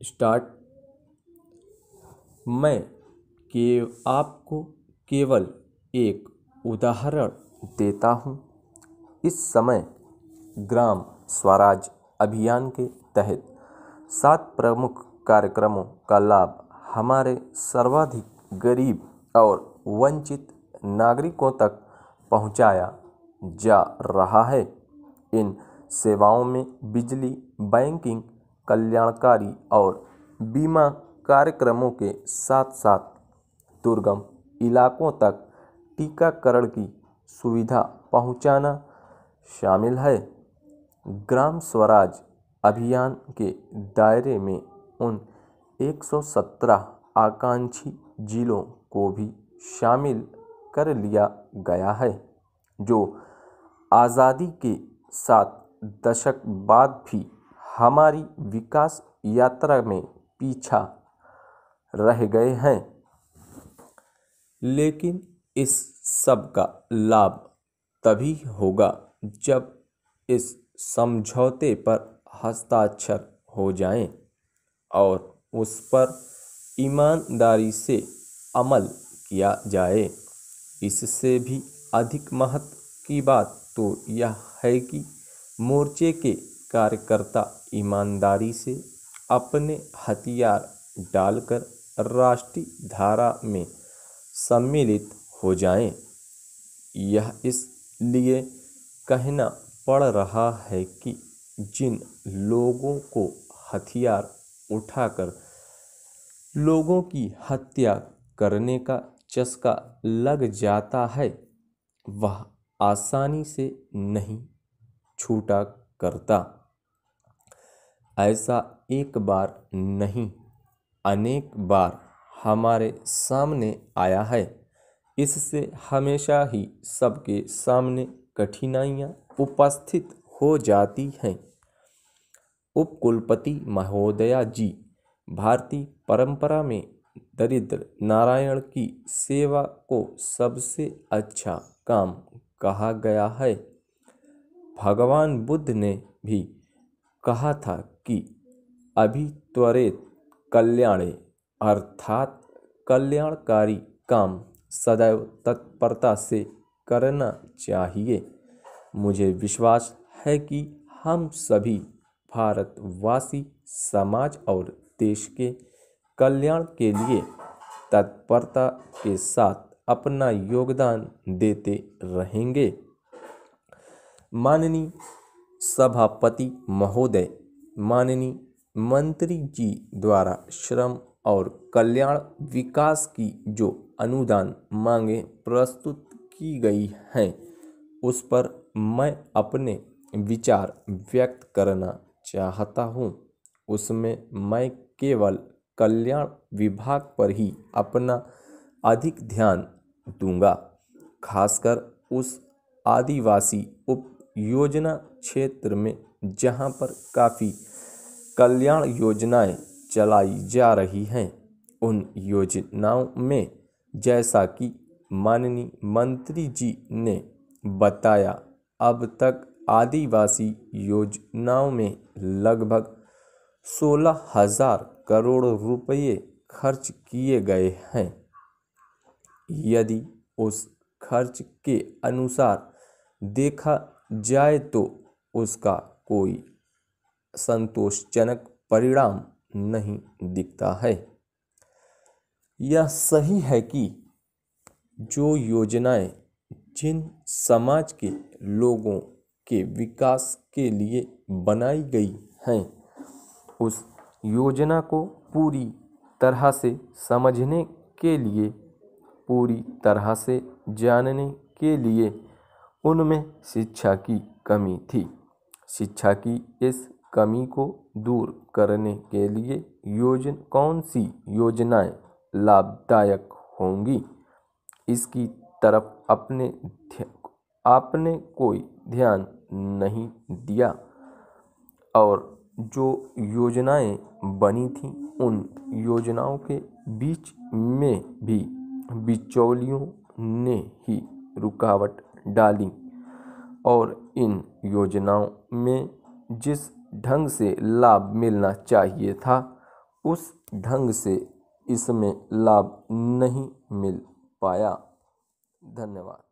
Start. मैं के, आपको केवल एक उदाहरण देता हूँ। इस समय ग्राम स्वराज अभियान के तहत सात प्रमुख कार्यक्रमों का लाभ हमारे सर्वाधिक गरीब और वंचित नागरिकों तक पहुँचाया जा रहा है। इन सेवाओं में बिजली, बैंकिंग कल्याणकारी और बीमा कार्यक्रमों के साथ साथ दुर्गम इलाकों तक टीकाकरण की सुविधा पहुंचाना शामिल है। ग्राम स्वराज अभियान के दायरे में उन 117 आकांक्षी जिलों को भी शामिल कर लिया गया है, जो आज़ादी के सात दशक बाद भी हमारी विकास यात्रा में पीछा रह गए हैं। लेकिन इस सब का लाभ तभी होगा जब इस समझौते पर हस्ताक्षर हो जाएँ और उस पर ईमानदारी से अमल किया जाए। इससे भी अधिक महत्व की बात तो यह है कि मोर्चे के कार्यकर्ता ईमानदारी से अपने हथियार डालकर राष्ट्रीय धारा में सम्मिलित हो जाएँ। यह इसलिए कहना पड़ रहा है कि जिन लोगों को हथियार उठाकर लोगों की हत्या करने का चस्का लग जाता है, वह आसानी से नहीं छूटा करता ऐसा एक बार नहीं, अनेक बार हमारे सामने आया है। इससे हमेशा ही सबके सामने कठिनाइयाँ उपस्थित हो जाती हैं। उपकुलपति महोदया जी, भारतीय परंपरा में दरिद्र नारायण की सेवा को सबसे अच्छा काम कहा गया है। भगवान बुद्ध ने भी कहा था कि अभी त्वरित कल्याणे, अर्थात कल्याणकारी काम सदैव तत्परता से करना चाहिए। मुझे विश्वास है कि हम सभी भारतवासी, समाज और देश के कल्याण के लिए तत्परता के साथ अपना योगदान देते रहेंगे। माननीय सभापति महोदय माननीय मंत्री जी द्वारा श्रम और कल्याण विकास की जो अनुदान मांगे प्रस्तुत की गई हैं, उस पर मैं अपने विचार व्यक्त करना चाहता हूँ। उसमें मैं केवल कल्याण विभाग पर ही अपना अधिक ध्यान दूँगा, खासकर उस आदिवासी उप योजना क्षेत्र में जहाँ पर काफ़ी कल्याण योजनाएँ चलाई जा रही हैं। उन योजनाओं में जैसा कि माननीय मंत्री जी ने बताया, अब तक आदिवासी योजनाओं में लगभग सोलह हज़ार करोड़ रुपये खर्च किए गए हैं। यदि उस खर्च के अनुसार देखा जाए तो उसका कोई संतोषजनक परिणाम नहीं दिखता है। यह सही है कि जो योजनाएँ जिन समाज के लोगों के विकास के लिए बनाई गई हैं, उस योजना को पूरी तरह से समझने के लिए, पूरी तरह से जानने के लिए उनमें शिक्षा की कमी थी। शिक्षा की इस कमी को दूर करने के लिए योजना, कौन सी योजनाएँ लाभदायक होंगी? इसकी तरफ़ अपने आपने कोई ध्यान नहीं दिया? और जो योजनाएँ बनी थी, उन योजनाओं के बीच में भी बिचौलियों ने ही रुकावट डाली। और इन योजनाओं में जिस ढंग से लाभ मिलना चाहिए था, उस ढंग से इसमें लाभ नहीं मिल पाया। धन्यवाद।